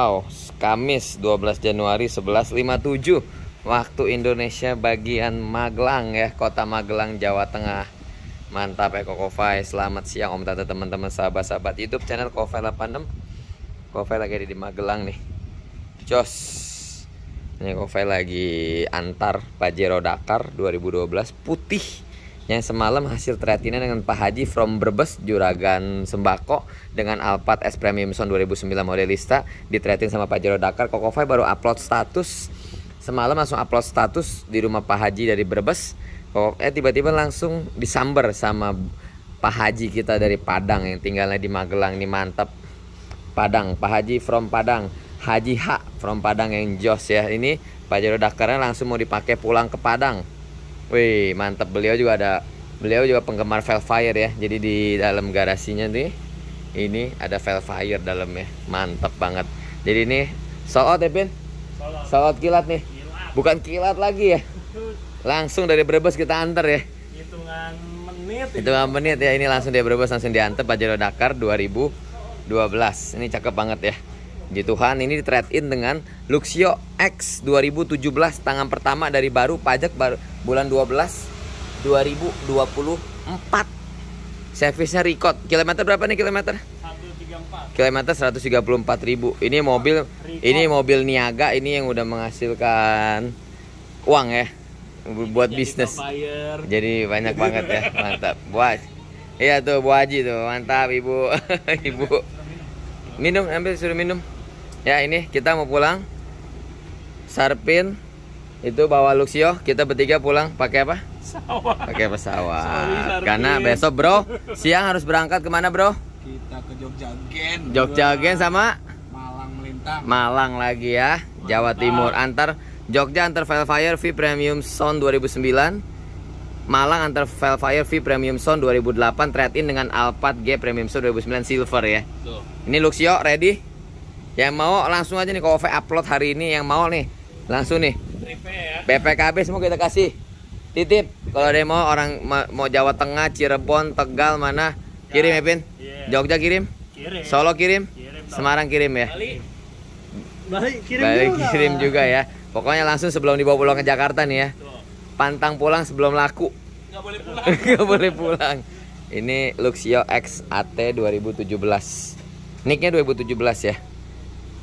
Wow, Kamis 12 Januari 11.57 Waktu Indonesia bagian Magelang ya Kota Magelang, Jawa Tengah. Mantap ya Kokofai Selamat siang om tante teman-teman sahabat-sahabat Youtube channel Kokofai 86 Kokofai lagi ada di Magelang nih. Jos Ini Kokofai lagi antar Pajero Dakar 2012 Putih yang semalam hasil trade dengan Pak Haji from Brebes Juragan Sembako dengan Alphard S Premium Son 2009 modelista di trading sama Pak Jero Dakar. Kokofai baru upload status. Semalam langsung upload status di rumah Pak Haji dari Brebes. Eh tiba-tiba langsung disamber sama Pak Haji kita dari Padang yang tinggalnya di Magelang ini mantap Padang Pak Haji from Padang. Haji H from Padang yang jos ya. Ini Pak Jero Dakarnya langsung mau dipakai pulang ke Padang Wih, mantap. Beliau juga ada beliau juga penggemar Velfire ya. Jadi di dalam garasinya nih ini ada Velfire dalamnya. Mantap banget. Jadi ini sold out ya, Pin? Sold out kilat nih. Bukan kilat lagi ya. Langsung dari Brebes kita antar ya. Hitungan menit. Hitungan menit ya. Ini langsung dari Brebes langsung diantar Pajero Dakar 2012. Ini cakep banget ya. Puji Tuhan ini di trade in dengan Luxio X 2017 tangan pertama dari baru pajak baru bulan 12 2024 servisnya record. Kilometer berapa nih kilometer? 134. kilometer 134 ribu. Ini mobil ini mobil niaga ini yang udah menghasilkan uang ya buat Jadi bisnis. Buyer. jadi banyak banget ya mantap. Buat iya tuh Bu Haji tuh mantap ibu. Ibu. Minum ambil suruh minum ya ini kita mau pulang. Sarpin itu bawa Luxio. Kita bertiga pulang. Pakai apa? Sawah. pakai Sorry, pesawat Sarpin. karena besok bro siang harus berangkat ke mana bro? Kita ke Jogja Gen Jogja Gen sama? Malang melintang. Malang lagi ya Jawa Timur. Antar Jogja antar Velfire V Premium Sound 2009 Malang antar Velfire V Premium Sound 2008 trade in dengan Alphard G Premium Sound 2009 Silver ya. Tuh. ini Luxio ready yang mau langsung aja nih kalau upload hari ini yang mau nih langsung nih ya. BPKB semua kita kasih titip kalau ada yang mau orang ma- mau Jawa Tengah Cirebon Tegal mana kirim ya Pin Iya. Jogja kirim Kirim. Solo kirim Kirim. Semarang kirim ya Bali. Bali kirim juga. kirim juga ya. Pokoknya langsung sebelum dibawa pulang ke Jakarta nih ya. Pantang pulang sebelum laku. Nggak boleh pulang. Gak boleh pulang. Ini Luxio X AT 2017. Nicknya 2017 ya.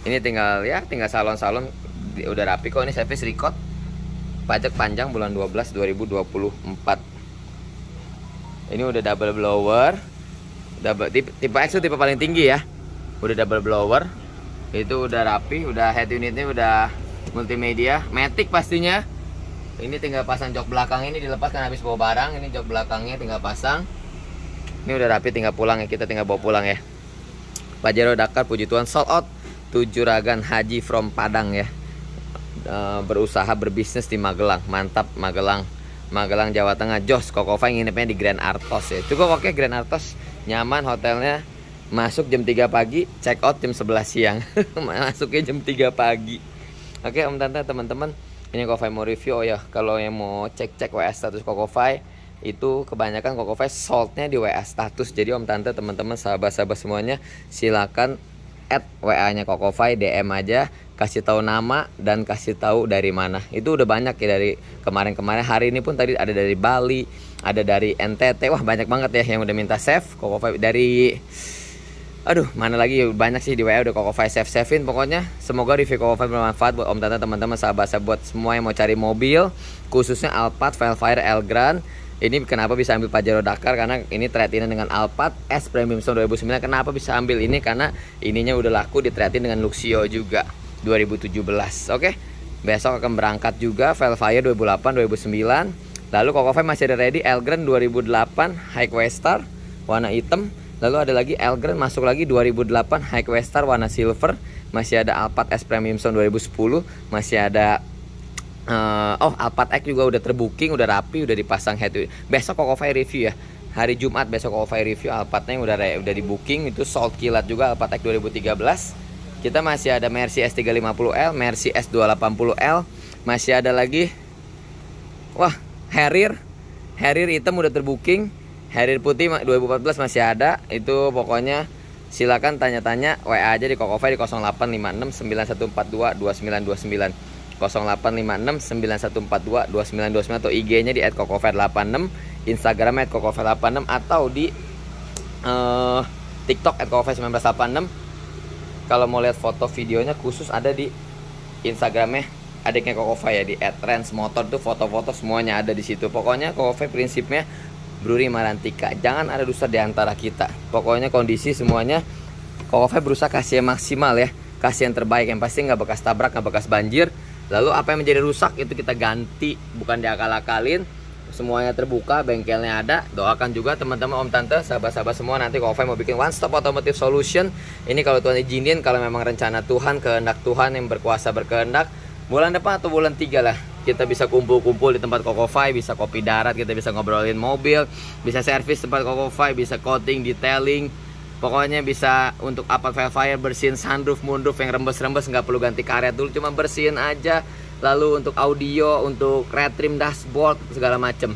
Ini tinggal ya, tinggal salon-salon udah rapi kok ini service record. Pajak panjang bulan 12 2024. Ini udah double blower. Double tipe, tipe X itu tipe paling tinggi ya. Udah double blower. Itu udah rapi, udah head unitnya udah multimedia, matic pastinya. Ini tinggal pasang jok belakang ini dilepas kan habis bawa barang. Ini jok belakangnya tinggal pasang. Ini udah rapi tinggal pulang ya. Kita tinggal bawa pulang ya. Pajero Dakar puji Tuhan sold out. Tujuh ragan haji from Padang ya. Eh, berusaha berbisnis di Magelang. Mantap Magelang. Magelang Jawa Tengah. Jos Kokova nginepnya di Grand Artos ya. Cukup oke Grand Artos. Nyaman hotelnya. Masuk jam 3 pagi, check out jam 11 siang. Masuknya jam 3 pagi. Oke Om Tante teman-teman ini Kokofai mau review oh ya kalau yang mau cek-cek WA status Kokofai itu kebanyakan Kokofai soldnya di WA status jadi Om Tante teman-teman sahabat-sahabat semuanya silakan add WA-nya Kokofai DM aja kasih tahu nama dan kasih tahu dari mana itu udah banyak ya dari kemarin-kemarin hari ini pun tadi ada dari Bali ada dari NTT wah banyak banget ya yang udah minta save Kokofai dari Aduh, mana lagi banyak sih di WA udah Kokofai save savein pokoknya. Semoga review Kokofai bermanfaat buat Om Tante teman-teman sahabat-sahabat buat semua yang mau cari mobil, khususnya Alphard Velfire Elgrand. Ini kenapa bisa ambil Pajero Dakar karena ini trade dengan Alphard S Premium Sound 2009. Kenapa bisa ambil ini karena ininya udah laku di trade dengan Luxio juga 2017. Oke. Besok akan berangkat juga Velfire 2008 2009. Lalu Kokofai masih ada ready Elgrand 2008 High Star warna hitam Lalu ada lagi Elgrand masuk lagi 2008 High Star warna silver. Masih ada Alphard S Premium Sound 2010. Masih ada eh, oh Alphard X juga udah terbooking, udah rapi, udah dipasang head. Besok Kokofai review ya. Hari Jumat besok Kokofai review Alphardnya udah re- udah di booking itu sold kilat juga Alphard X 2013. Kita masih ada Mercy S350L, Mercy S280L, masih ada lagi Wah, Harrier. Harrier hitam udah terbooking. Harrier putih ma- 2014 masih ada. Itu pokoknya silakan tanya-tanya WA aja di Kokofy di 0856 9142 2929 0856 9142 2929 atau IG-nya di @kokofy86 Instagramnya @kokofy86 atau di eh, TikTok @kokofy1986 kalau mau lihat foto videonya khusus ada di Instagramnya adiknya Kokofy ya di @transmotor tuh foto-foto semuanya ada di situ. Pokoknya Kokofy prinsipnya Bruri Marantika. Jangan ada dusta di antara kita. Pokoknya kondisi semuanya Kokofy berusaha kasih yang maksimal ya. Kasih yang terbaik. Yang pasti nggak bekas tabrak nggak bekas banjir lalu apa yang menjadi rusak itu kita ganti bukan diakal-akalin. Semuanya terbuka bengkelnya ada. Doakan juga teman-teman om tante sahabat-sahabat semua nanti Kokofy mau bikin one stop automotive solution. Ini kalau Tuhan izinin kalau memang rencana Tuhan kehendak Tuhan yang berkuasa berkehendak bulan depan atau bulan tiga lah kita bisa kumpul-kumpul di tempat Kokofy bisa kopi darat kita bisa ngobrolin mobil bisa servis tempat Kokofy bisa coating detailing pokoknya bisa untuk apa fire bersihin sunroof moonroof yang rembes-rembes nggak perlu ganti karet dulu cuma bersihin aja lalu untuk audio untuk red trim dashboard segala macem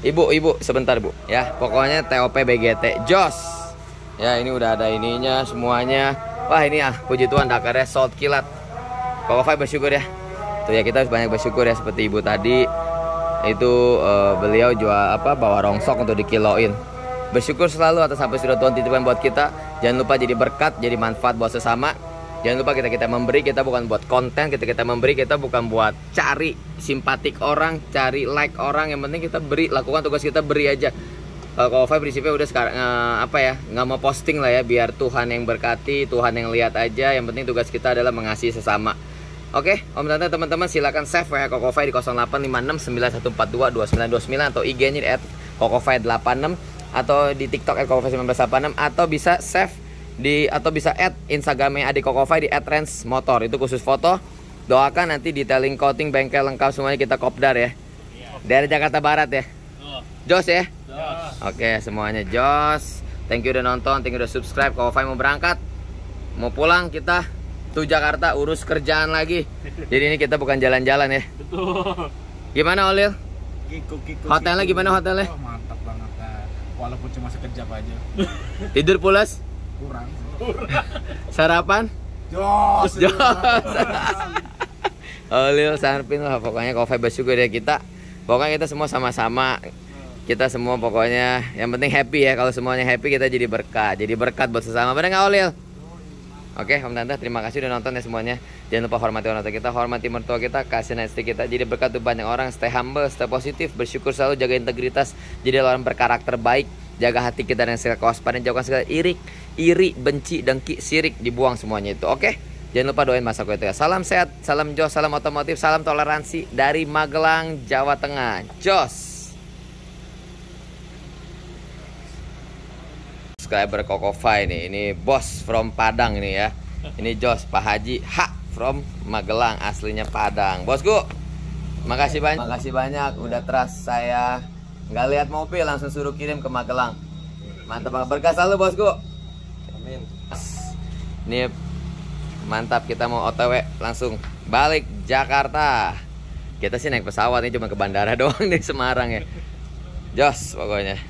Ibu, ibu, sebentar bu, ya. Pokoknya TOP BGT Jos. Ya, ini udah ada ininya semuanya. Wah, ini ah, puji Tuhan dakarnya salt kilat. Kokofy bersyukur ya. Tuh ya kita harus banyak bersyukur ya seperti ibu tadi itu eh, beliau jual apa bawa rongsok untuk dikiloin. Bersyukur selalu atas apa sudah Tuhan titipkan buat kita. Jangan lupa jadi berkat, jadi manfaat buat sesama. Jangan lupa kita kita memberi kita bukan buat konten, kita kita memberi kita bukan buat cari simpatik orang, cari like orang. Yang penting kita beri, lakukan tugas kita beri aja. Kalau Kokofy prinsipnya udah sekarang eh, apa ya nggak mau posting lah ya biar Tuhan yang berkati Tuhan yang lihat aja yang penting tugas kita adalah mengasihi sesama Oke, Om Tante teman-teman silakan save WA Kokofy di 0856 9142 2929 atau IG-nya di @kokofy86 atau di TikTok @kokofy1986 atau bisa save di atau bisa add Instagramnya Adik Kokofy di @transmotor itu khusus foto. Doakan nanti detailing coating bengkel lengkap semuanya kita kopdar ya. Dari Jakarta Barat ya. Jos ya. Oke, semuanya Jos. Thank you udah nonton, thank you udah subscribe. Kokofy mau berangkat, mau pulang kita tuh Jakarta urus kerjaan lagi. Jadi ini kita bukan jalan-jalan ya. Betul. Gimana Olil? Kiko, kiko, Hotelnya gimana hotelnya? Oh, mantap banget Kak. Walaupun cuma sekejap aja. Tidur pulas? Kurang. Sarapan? Jos. Jos. Olil Sarpin lah pokoknya Kokofy bersyukur ya kita. Pokoknya kita semua sama-sama kita semua pokoknya yang penting happy ya kalau semuanya happy kita jadi berkat jadi berkat buat sesama bener nggak Olil Oke Om Tante terima kasih udah nonton ya semuanya. Jangan lupa hormati orang tua kita Hormati mertua kita Kasih istri kita. Jadi berkat tuh banyak orang Stay humble Stay positif Bersyukur selalu Jaga integritas. Jadi orang berkarakter baik Jaga hati kita dan segala kewaspadaan Jauhkan segala irik Iri Benci Dengki Sirik Dibuang semuanya itu. Oke? Jangan lupa doain masa itu ya. Salam sehat Salam jos Salam otomotif Salam toleransi Dari Magelang Jawa Tengah. Jos subscriber Kokofy nih. Ini bos from Padang ini ya. Ini Jos Pak Haji Hak from Magelang aslinya Padang. Bosku. Makasih banyak. Makasih banyak udah trust saya. nggak lihat mobil langsung suruh kirim ke Magelang. Mantap banget. Berkah selalu bosku. Amin. Ini mantap kita mau OTW langsung balik Jakarta. Kita sih naik pesawat ini cuma ke bandara doang di Semarang ya. Jos pokoknya.